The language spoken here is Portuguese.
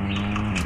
Música